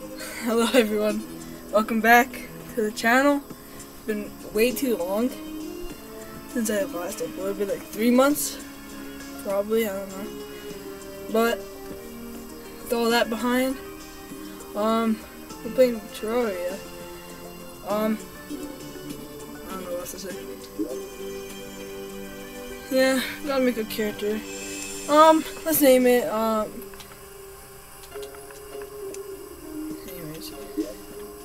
Hello everyone, welcome back to the channel. It's been way too long since I last uploaded, like three months, probably, I don't know. But, with all that behind, um, we're playing Terraria. Um, I don't know what else to say. Yeah, gotta make a character. Um, let's name it, um,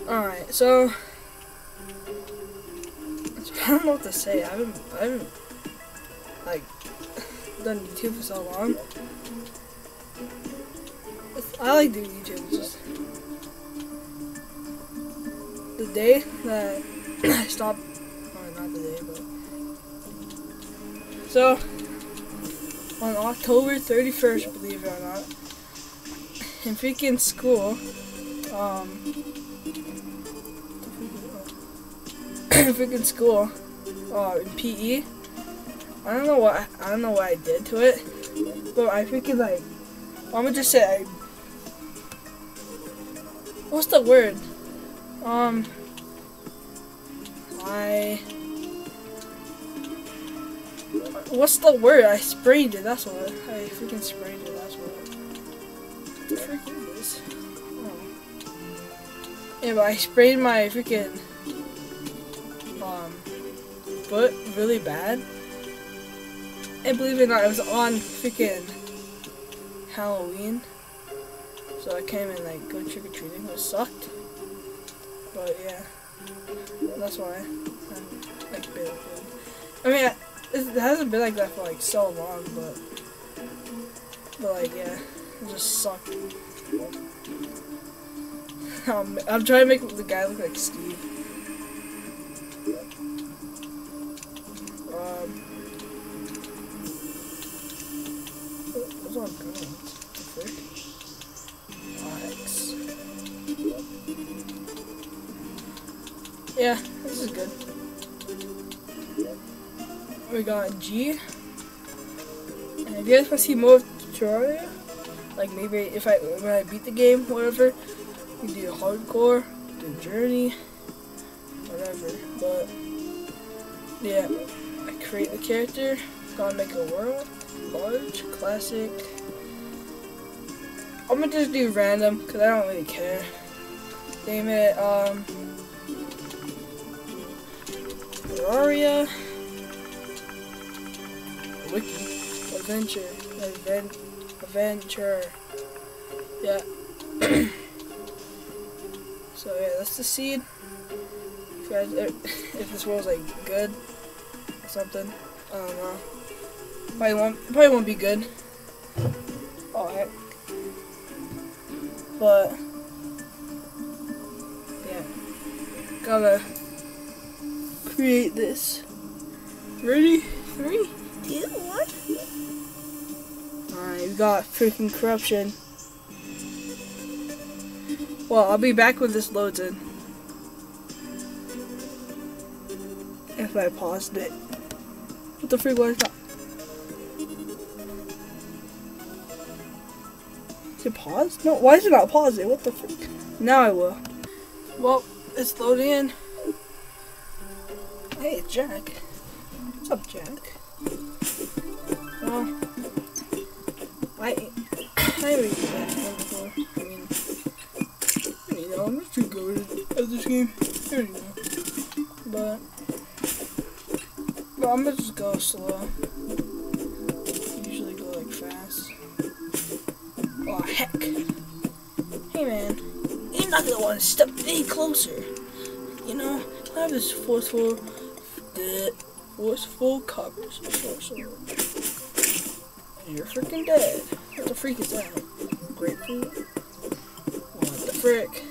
Alright, so, I don't know what to say, I haven't, I haven't, like, done YouTube for so long. I like doing YouTube, just, the day that I stopped, well, not the day, but, so, on October 31st, believe it or not, in freaking school, um, freaking school, uh, in PE, I don't know what, I don't know what I did to it, but I freaking like, I'm gonna just say, I, what's the word? Um, I, what's the word? I sprained it, that's what, I freaking sprained it, that's what. Frick is this? Yeah, but I sprayed my freaking foot really bad. And believe it or not, it was on freaking Halloween. So I came and like go trick or treating. It sucked. But yeah, that's why I'm like. I mean, it hasn't been like that for like so long, but but like yeah. It just sucked. Um, I'm trying to make the guy look like Steve. Yeah, this is good. We got G. And if you guys want to see more Terraria, like maybe if I when I beat the game, whatever, we do hardcore, do journey, whatever. But yeah, I create the character, gotta make a world, large, classic. I'm gonna just do random because I don't really care. Name it um Terraria Wiki Adventure Advent Adventure. Yeah. so yeah, that's the seed. If, guys, if this world's like good or something, I don't know. Probably won't. Probably won't be good. But yeah, gotta create this. Ready? Three, two, one. Alright, we got freaking corruption. Well, I'll be back when this loads in. If I paused it. What the freak was that? Is it? No, why is it not paused? What the freak? Now I will. Well, it's loading in. Hey, Jack. What's up, Jack? Well, I I already did that before. I mean, you know, I'm just too good at this game. I. But, but I'm gonna just go slow. Heck! Hey man, you're not gonna want to step any closer. You know, I have this forceful, uh, forceful so. You're freaking dead. What the freak is that? Grapefruit? What the frick?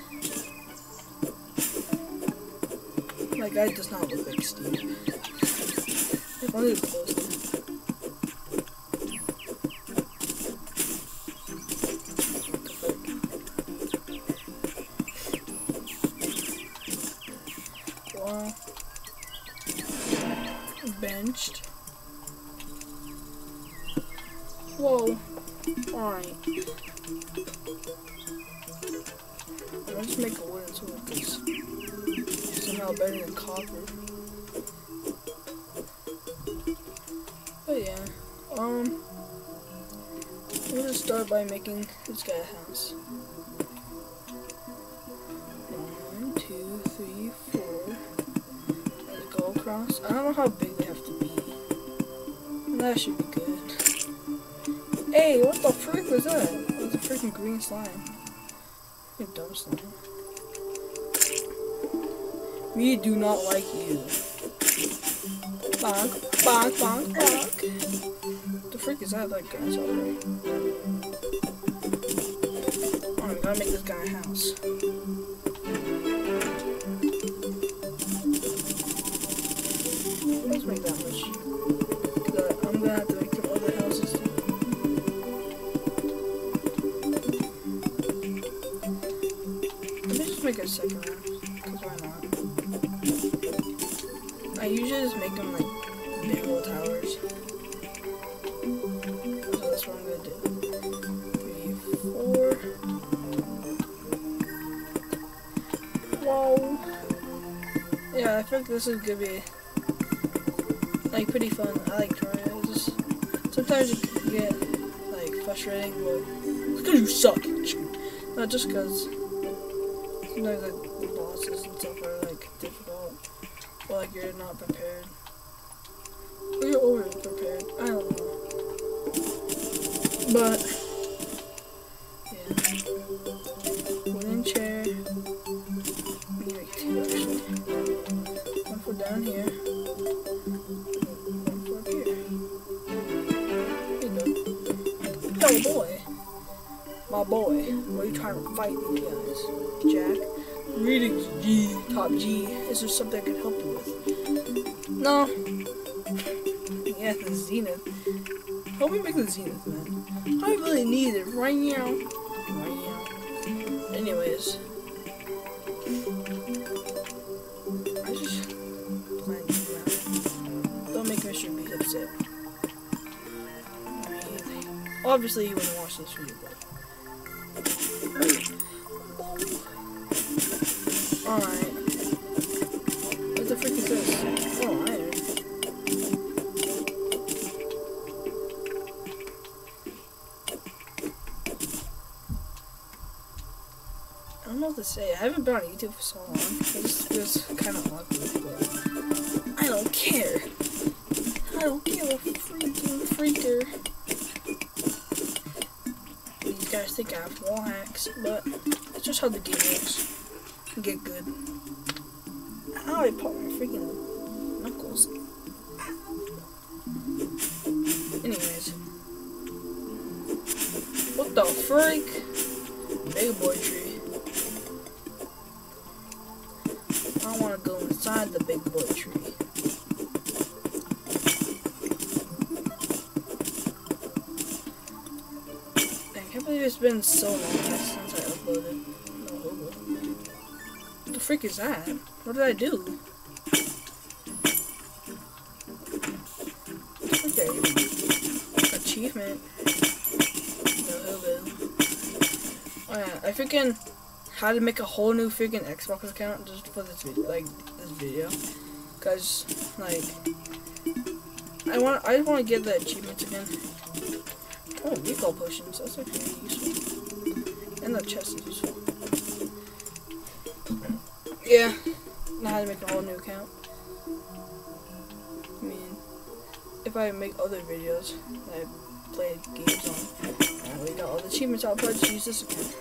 My guy does not look like Steve. If only close. Benched. Whoa. Alright. Let's make a wooden sword because somehow better than copper. But yeah, um, we'll just start by making this guy a house. One, two, three, four. And go across. I don't know how big That should be good. Hey, what the frick was that? That was a freaking green slime. You dumb slime. We do not like you. Bonk, bonk, bonk, bonk. The freak is that like grasshopper? Alright, gotta make this guy a house. Let's make that much. Gonna have to some other houses too. Let me just make a second round. Cause why not? I usually just make them like big old towers. So that's what I'm gonna do. Three, four. Whoa. Yeah, I think this is gonna be like pretty fun. I like just sometimes it can get like frustrating, but because you suck. Not just because sometimes like the bosses and stuff are like difficult, or like you're not prepared, or you're over prepared. I don't know, but yeah, wooden chair. Need like two actually. One for down here. Oh boy. My boy, what are you trying to fight these guys? Jack? Greetings, G. Top G. Is there something I can help you with? No. Yeah, the Zenith. Help me make the Zenith, man. I really need it right now. Right now. Anyways. Obviously, you wouldn't watch this video, but. Alright. What the frick is this? Oh. I don't know what to say. I haven't been on YouTube for so long. It just kind of awkward, but I don't care. I don't give a freaking freaker. Guys think I have wall hacks, but that's just how the game works. Get good. Ow, I popped my freaking knuckles. Anyways. What the freak? Big boy tree. I want to go inside the big boy tree. It's been so long since I uploaded. What the freak is that? What did I do? Okay. Achievement. Oh yeah, I freaking had to make a whole new freaking Xbox account just for this video, like this video, cause like I want I want to get the achievements again. Oh, recall potions. That's useful. And the chest is useful. Yeah. Now how to make a whole new account. I mean, if I make other videos that I play games on, and we got all the achievements, I'll probably just use this account.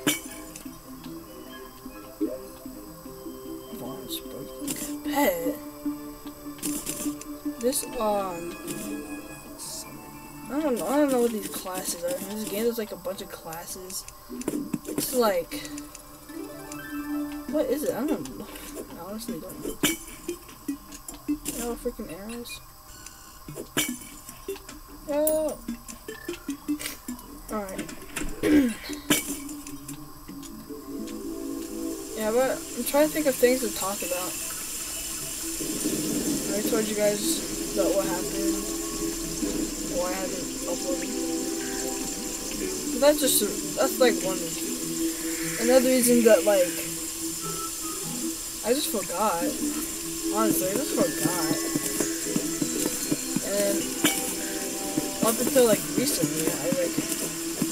Pet. This um I don't know I don't know what these classes are. This game there's like a bunch of classes. Like what is it? I don't know. I honestly don't know. No freaking arrows. Oh. Yo. Alright. yeah, but I'm trying to think of things to talk about. I told you guys about what happened. Why I haven't uploaded. But that's just that's like one. Another reason that like I just forgot. Honestly, I just forgot. And up until like recently, I like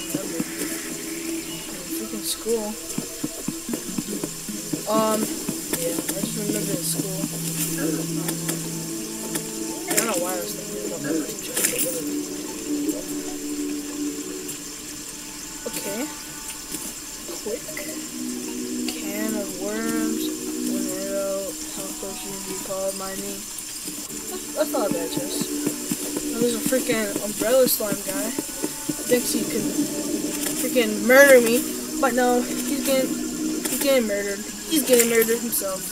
remember in freaking school. Um, yeah, I just remember in school. I don't know why I was thinking about my but whatever. Okay. Quick. Can of worms. One arrow. How close you my name. That's, not a bad chest. There's a freaking umbrella slime guy. Thinks he can freaking murder me. But no, he's getting he's getting murdered. He's getting murdered himself.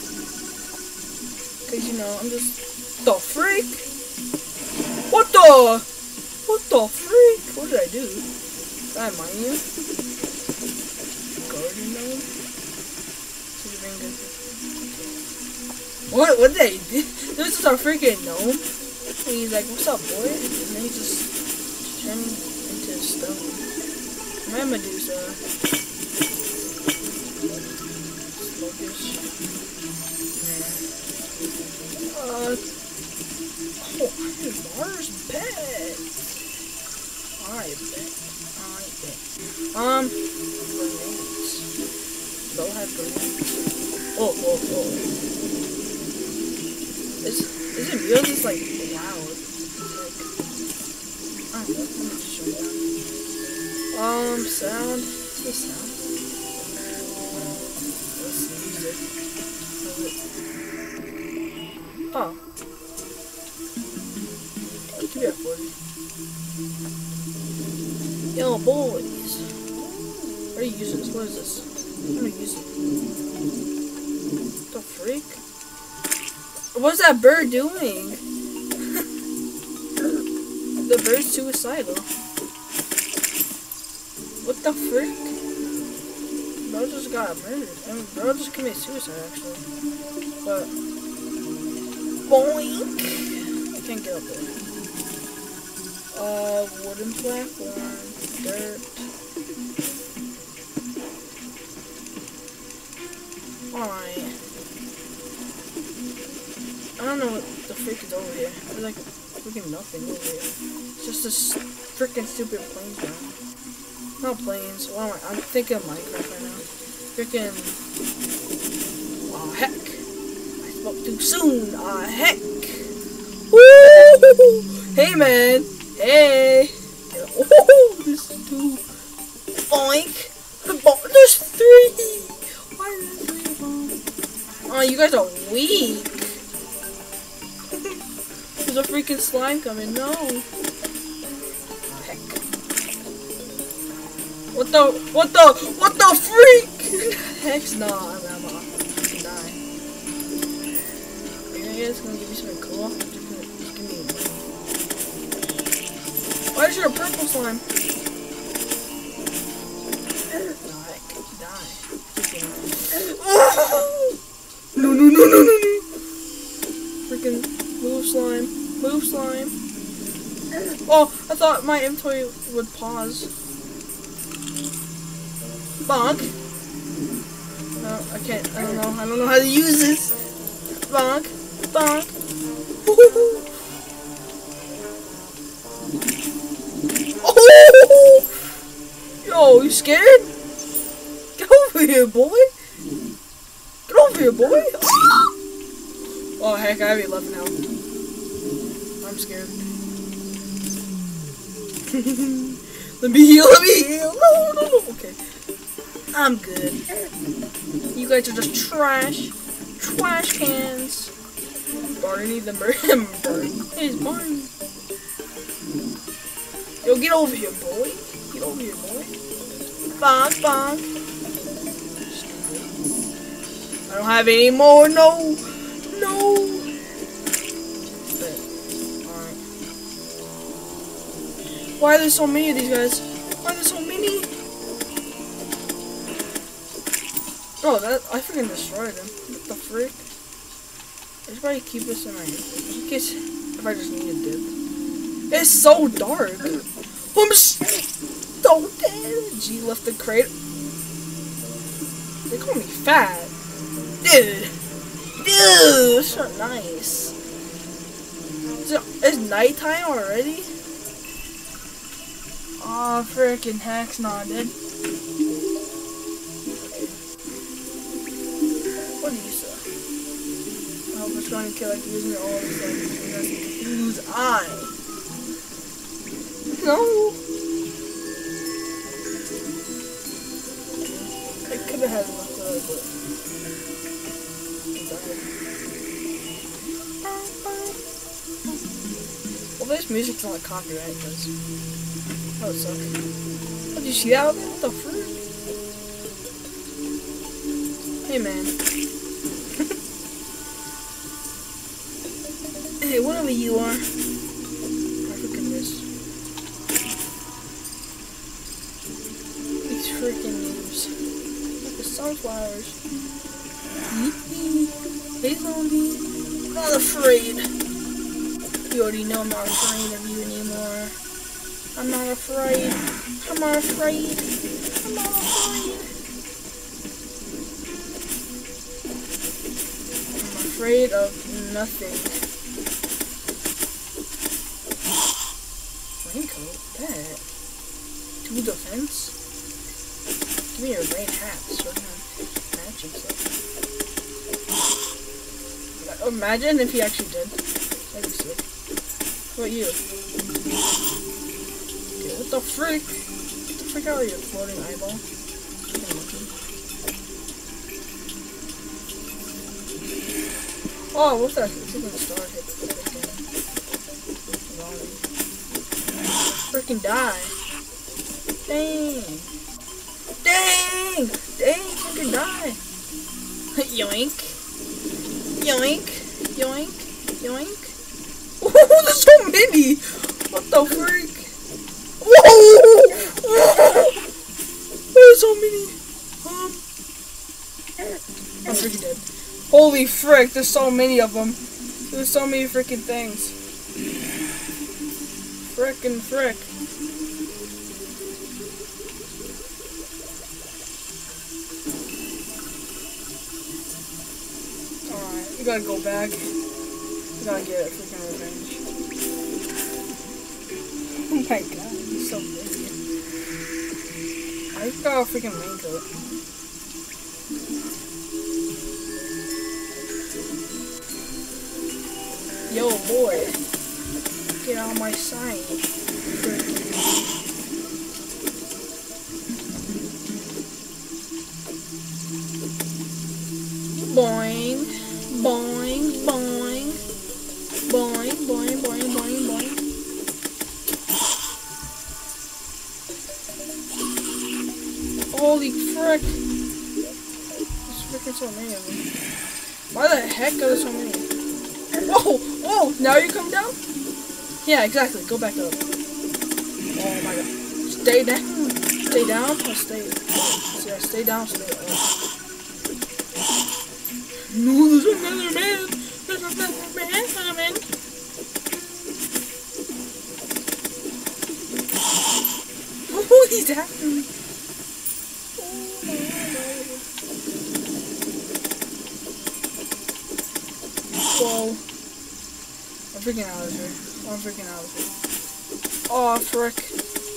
Cause you know, I'm just the freak. What the what the freak? What did I do? Did I mine you? Garden gnome? See if I can get- What what did I do? This is a freaking gnome. And he's like, what's up, boy? And then he just turned into stone. My Medusa. Sluggish. Uh. Oh, Mars bet. I bet. I bet. Um. Grenades. They'll have grenades. Oh, oh, oh. Is, is it real? It's like loud. It's like. I don't know. Let me just show you that. Um, sound. What's the sound? Let's. It? Oh. Me that 40. Yo, boys. What are you using this? What is this? Do you use it? The freak? What's that bird doing? the bird's suicidal. What the frick? Bro just got murdered. I mean, bro just committed suicide, actually. But, boink! I can't get up there. Uh, wooden platform, dirt. Alright. I don't know what the frick is over here. There's like freaking nothing over here. It's just this freaking stupid plains ground. Not plains. What am I? I'm thinking of Minecraft right now. Freaking. Oh heck! I spoke too soon. Ah heck! Woo! Hey man! Hey! Oh, this is two. Boink! Bo- There's three! Why are there three of them? Oh, you guys are weak. There's a freaking slime coming. No. Heck. What the? What the? What the freak? Heck's no. I'm, I'm, I'm die. Are you guys gonna give me something cool? Just gonna- just give me. Why is there a purple slime? Heck. No, no, no, no, no, no. Freaking move slime. Move slime. Oh, I thought my inventory would pause. Bonk. No, I can't. I don't know. I don't know how to use this. Bonk. Bonk. Oh! Yo, you scared? Get over here, boy. Get over here, boy. Oh, heck, I have 11 now. I'm scared. let me heal, let me heal. No, no, no. Okay. I'm good. You guys are just trash. Trash cans. Barney the. Barney. It's Barney. Yo, get over here, boy. Get over here, boy. Bonk, bonk. I don't have any more. No. Why are there so many of these guys? Why are there so many? Bro, that I freaking destroyed them. What the frick? I should probably keep this in my in case if I just need a dip. It's so dark. I'm so dead. G left the crate. They call me fat. Dude. Dude, it's so nice. Is it, it's nighttime already? Oh, freaking heck's not dead. What do you say? I was trying to kill like using all the stuff. That's whose eye. No. I could have had of it, but. Well, this music's not copyright, because. That would. Oh, did you see that? What the frick? Hey, man. hey, whatever you are. I freaking miss. These freaking leaves. Like the sunflowers. Hey, zombie. I'm not afraid. You already know I'm not afraid of you afraid. I'm afraid. I'm afraid. I'm afraid of nothing. Raincoat? That? Two defense? Give me your rain hat so I can match himself. Imagine if he actually did. That'd be sick. What about you? The freak? What the frick are you? Floating eyeball? Oh, what's that? It's even a star hit the freaking Freaking die. Dang. Dang! Dang, freaking die. Yoink. Yoink. Yoink. Yoink. Oh, there's so many! What the freak? Whoa! Whoa! There's so many. Um. I'm freaking dead. Holy frick, there's so many of them. There's so many freaking things. Frickin' frick. Alright, we gotta go back. We gotta get freaking revenge. Oh my god, he's so big. I just got a freaking raincoat. Yo, boy. Get out of my sight. Boing, boing, boing, boing, boing, boing, boing, boing. Holy frick! There's freaking so many of them. Why the heck are there so many? Whoa! Whoa! Now you come down? Yeah, exactly. Go back up. Oh my god. Stay down. Stay down or stay. Yeah, stay down, stay up. No, there's another man. There's another man coming. Oh, he's after me. Oh my god. Whoa. I'm freaking out of here. I'm freaking out of here. Oh, frick.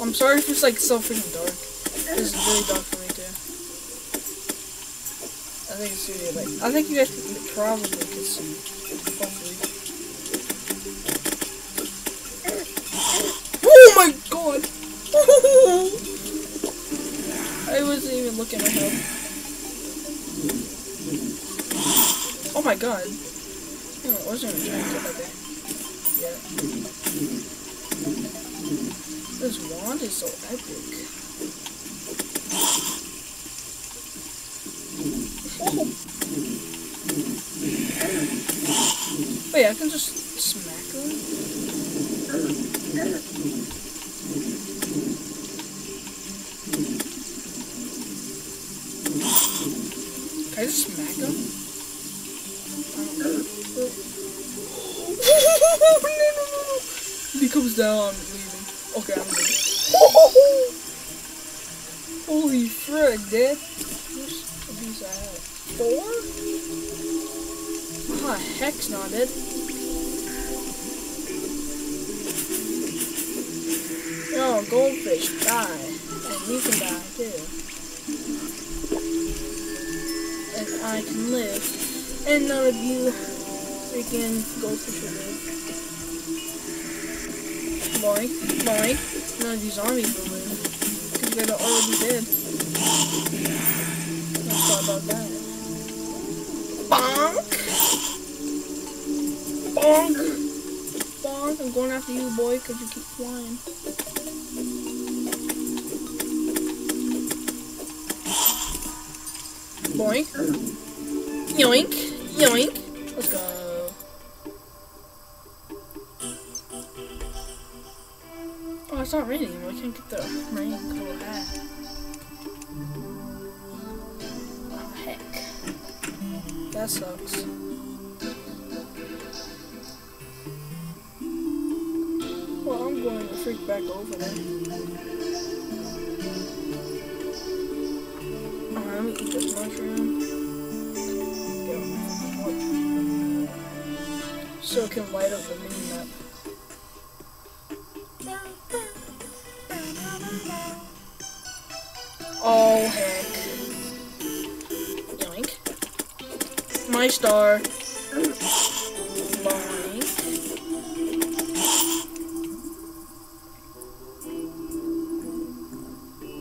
I'm sorry if it's like so freaking dark. This is really dark for me too. I think it's really like, I think you guys could- probably could see. Hopefully. Oh my god! I wasn't even looking ahead. Oh my god. No, I wasn't even trying to get okay. Yeah. This wand is so epic. Oh. Wait, I can just smack them? Can I just smack them? no, no, no, no. He comes down, Okay, Holy frick, dude. Which of these I have? Four? Oh, heck's not it. No, goldfish, die. And you can die too. And I can live. And none of you freaking goldfish will live. Boy, boy. None of these zombies will live. Because they're already dead. Let's about that. Bonk! Bonk! Bonk! I'm going after you, boy, because you keep flying. Boink. Yoink. Yoink. Let's go. Not raining. I can't get the rain cool hat. Oh, heck. That sucks. Well, I'm going to freak back over there. Let me eat this mushroom. So it can light up the mini map. Oh heck. Yoink. My star. Boink.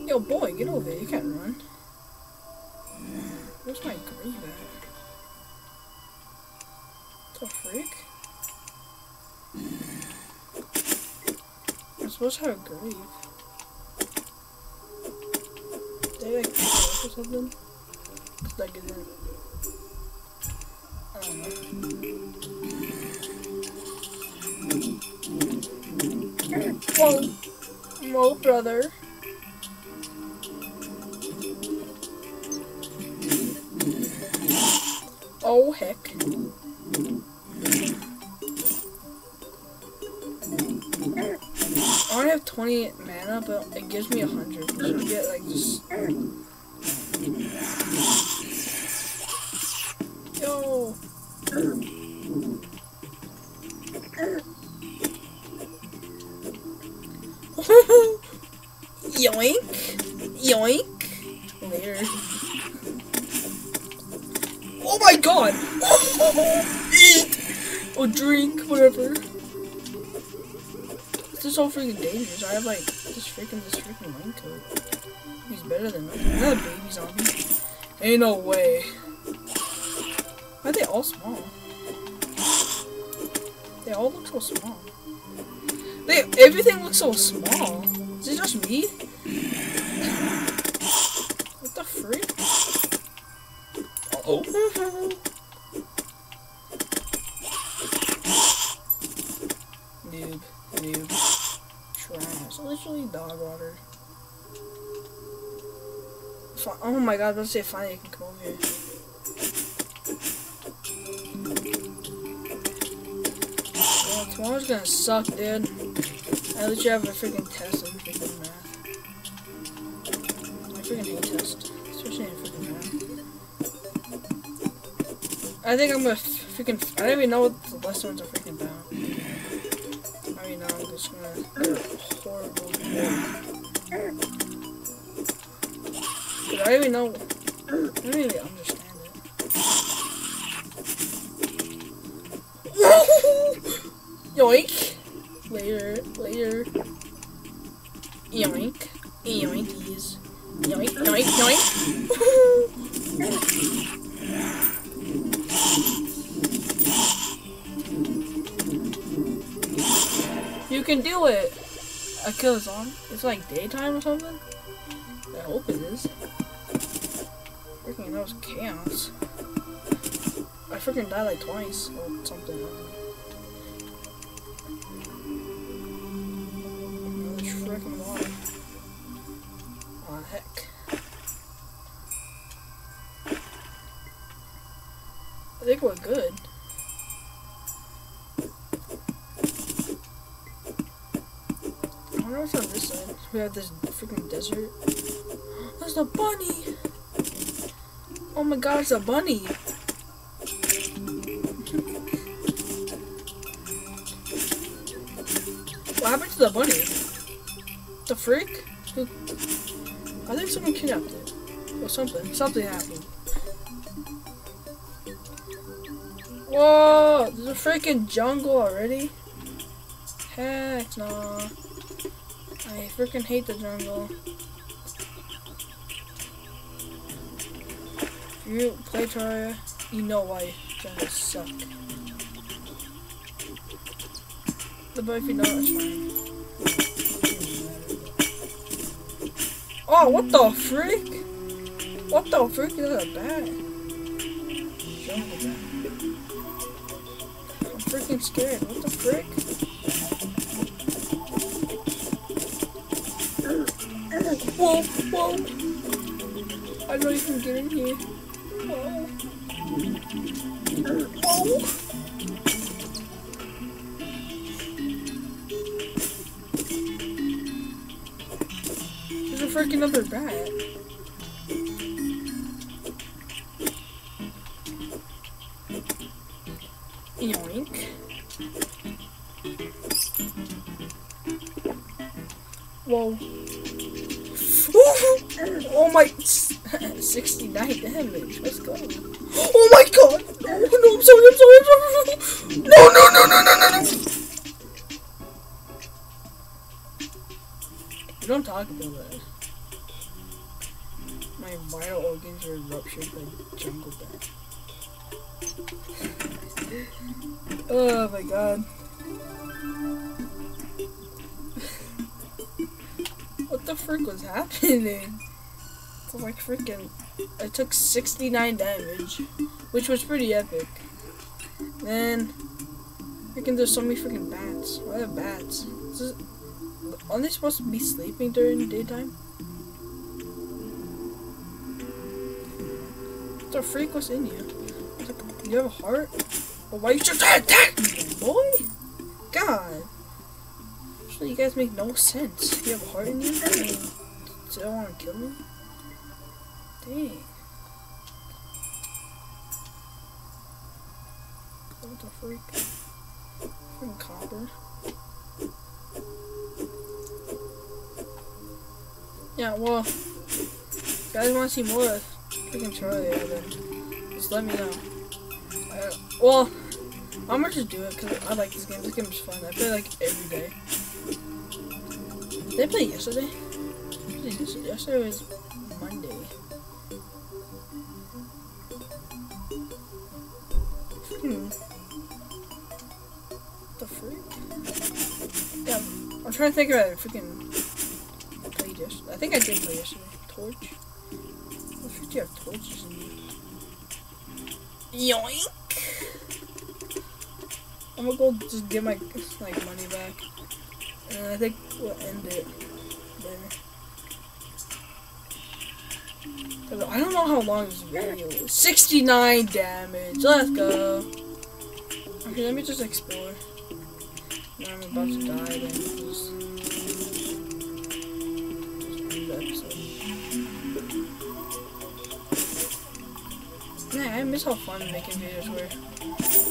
Yo boy, get over here. You can't run. Where's my grave at? The freak? I'm supposed to have a grave. Up or something? Cause like is it? I don't know. Whoa, brother. Oh heck. I only have 20 but it gives me 100. So you get like just. Yo! Yoink! Yoink! Later. Oh my god! Eat! Or drink, whatever. This is all freaking dangerous. I have like this freaking this freaking raincoat. He's better than me. Is that a baby zombie? Ain't no way. Why are they all small? They all look so small. They everything looks so small. Is it just me? What the freak? Oh. noob, noob. Literally dog water. Fi- oh my god, let's say finally I can come over here. Well, tomorrow's gonna suck, dude. I literally have a freaking test in freaking math. I freaking hate tests, especially in freaking math. I think I'm gonna freaking. I don't even know what the lessons are freaking I don't even know. I don't even understand it. Yoink! Later, later. Yoink. Yoinkies. Yoink, yoink, yoink! You can do it! I kill this on. It's like daytime or something? I hope it is. Freaking that was chaos. I freaking died like twice or something. Another freaking heck. I think we're good. We have this freaking desert. There's a bunny! Oh my god, it's a bunny! What happened to the bunny? The freak? I think someone kidnapped it. Or something. Something happened. Whoa! There's a freaking jungle already? Heck no. Nah. I freaking hate the jungle. If you play Terraria, you know why jungles suck. But if you don't, it's fine. Oh, what the freak? What the freak is that a. I'm freaking scared. What the frick? Whoa, whoa. I you can get in here. Whoa. Whoa. There's a freaking other bat. Yoink. Whoa. Oh my, 69 damage. Let's go. Oh my god. Oh no, I'm sorry, I'm sorry, I'm sorry. No, no, no, no, no, no, no. You don't talk about that. My vital organs were ruptured by jungle bat. oh my god. what the frick was happening? Like freaking. I took 69 damage, which was pretty epic. Then, freaking, there's so many freaking bats. Why are bats? Is aren't they supposed to be sleeping during the daytime? What the freak was in you? You have a heart? Well, why you just attack me, boy? God. Actually, you guys make no sense. You have a heart in you? I mean, still want to kill me? Dang. What the freak? Freaking copper. Yeah, well, if you guys want to see more of freaking Terraria, then just let me know. Uh, well, I'm gonna just do it because I like this game. This game is fun. I play like every day. Did I play yesterday? Yesterday, yesterday was I'm trying to think about it. Freaking played yesterday. I think I did play yesterday. Torch. What do you have torches in you? Yoink! I'm gonna go just get my like money back, and I think we'll end it there. I don't know how long this video is. 69 damage. Let's go. Okay, let me just explore. I'm about to die. Then. Man, I miss how fun making videos were.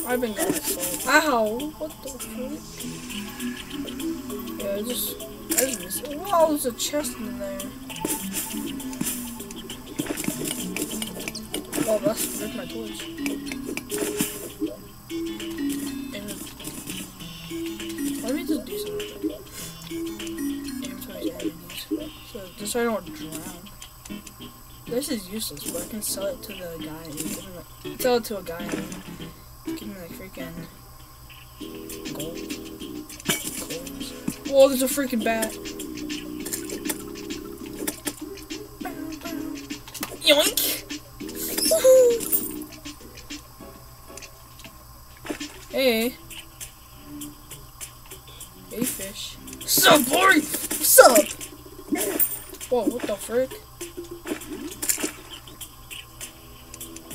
I've been going so. Ow! What the frick? Yeah, I just. I just miss it. Wow, there's a chest in there. Oh, that's that's my torch. Let me just do something. Inventory enemies. So just so I don't drown. This is useless, but I can sell it to the guy. Sell it to a guy and give me like freaking gold. Coins. Whoa, there's a freaking bat. Yoink! Hey, Sup, boy? Sup? Whoa, what the frick?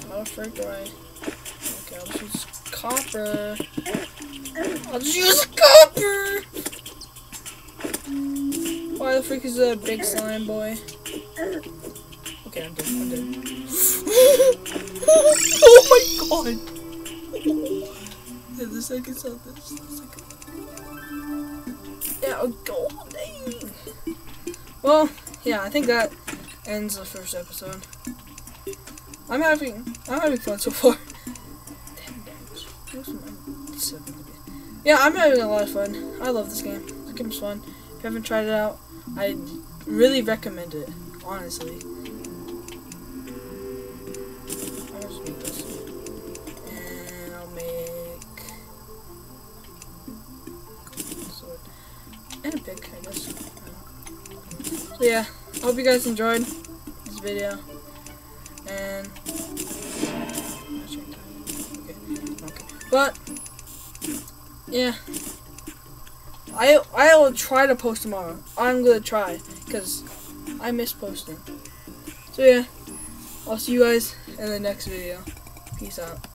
How the frick do I... Okay, I'll just use copper. I'll just use copper! Why the frick is a big slime boy? Okay, I'm dead. I'm dead. oh my god! yeah, the second saw this. The second. Yeah, oh, a gold. Well, yeah, I think that ends the first episode. I'm having I'm having fun so far. Yeah, I'm having a lot of fun. I love this game. This game's fun. If you haven't tried it out, I really recommend it. Honestly. Hope you guys enjoyed this video. And. But yeah. I I will try to post tomorrow. I'm gonna try because I miss posting. So yeah, I'll see you guys in the next video. Peace out.